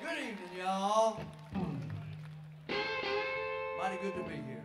Good evening, y'all. Hmm. Mighty good to be here.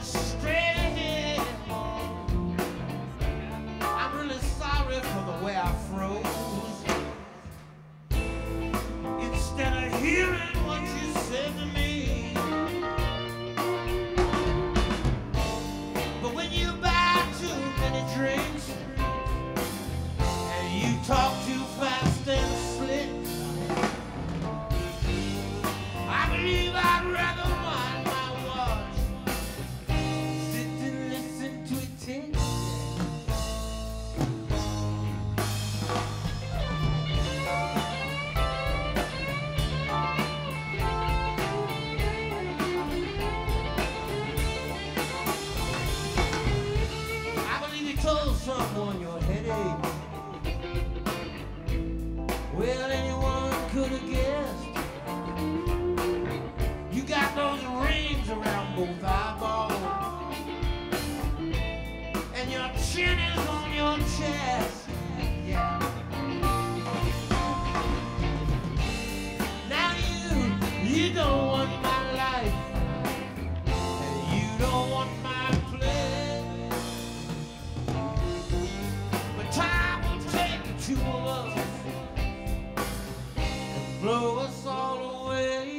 straight and your chin is on your chest. Yeah. Now you, you don't want my life, you don't want my place, but time will take the two of us and blow us all away.